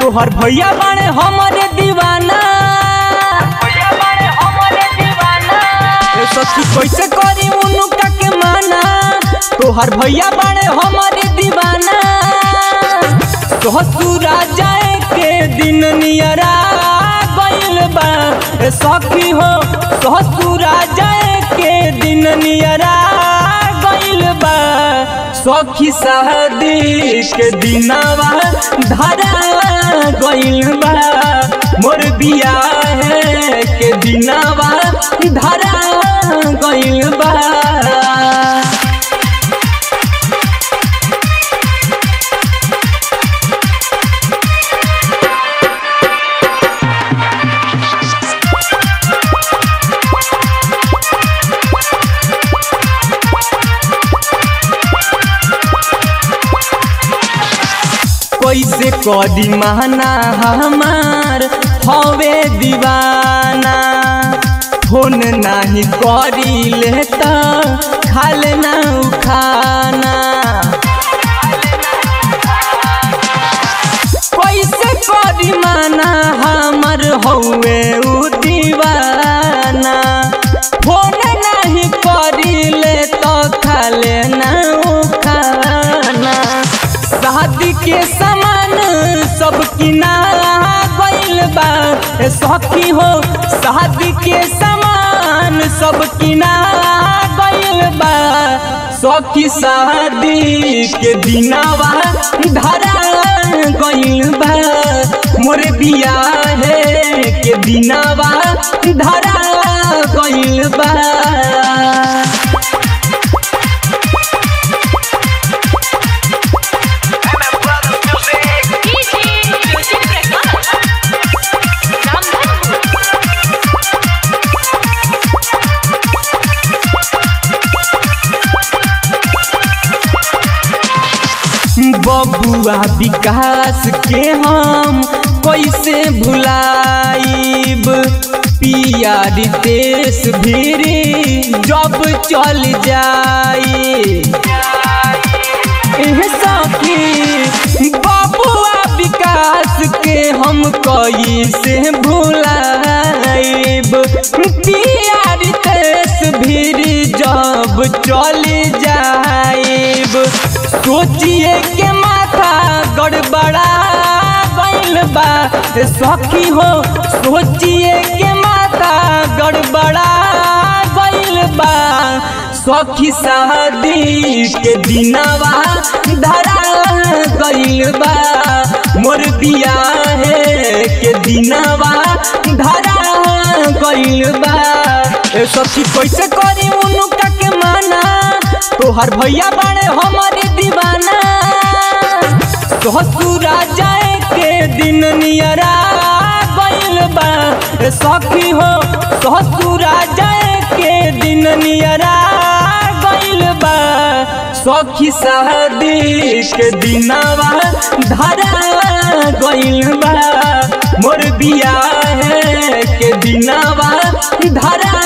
तोहर भैया बाड़े हमरे दीवाना। सखी कैसे करी उनका के माना? तोहर भैया बाड़े हमरे दीवाना। ससुरा जाए के दिन नियरा गइल बा। सखी हो ससुरा जाए के दिन नियरा गइल बा। सखी शादी के दिनवा धरा गइल बा। मोर बियाह के दिनवा धरा कैसे कदी माना हमार हवे दीवाना। फ़ोन नहीं करी लेता, खाले ना उखाना। कैसे करी माना हमार हौवे सखी हो शादी के समान, सब किना सखी शादी के दिनावा धरा बा। मोर बियाह के दिनावा धरा गइल बा। बबुआ विकास के हम कैसे भुलाइब? पिया रितेश भीरी जब चल जाए बबुआ विकास के हम कैसे भुलाइब? पिया रितेश भीरी जब चल जाए सोचिए के बा। सखी हो, सोचिए के माथा गड़बड़ा गइल बा। सखी शादी के दिनवा धरा गइल बा। मोर बियाह के दिनवा धरा गइल बा। सखी कैसे करी उनका के माना? तोहर भैया बड़े हमरे दीवाना। ससुरा जाए के दिन नियरा गइल बा। सखी हो, ससुरा जाए के दिन नियरा गइल बा। सखी शादी के दिनवा धरा गइल बा। मोर बियाह के दिनवा धरा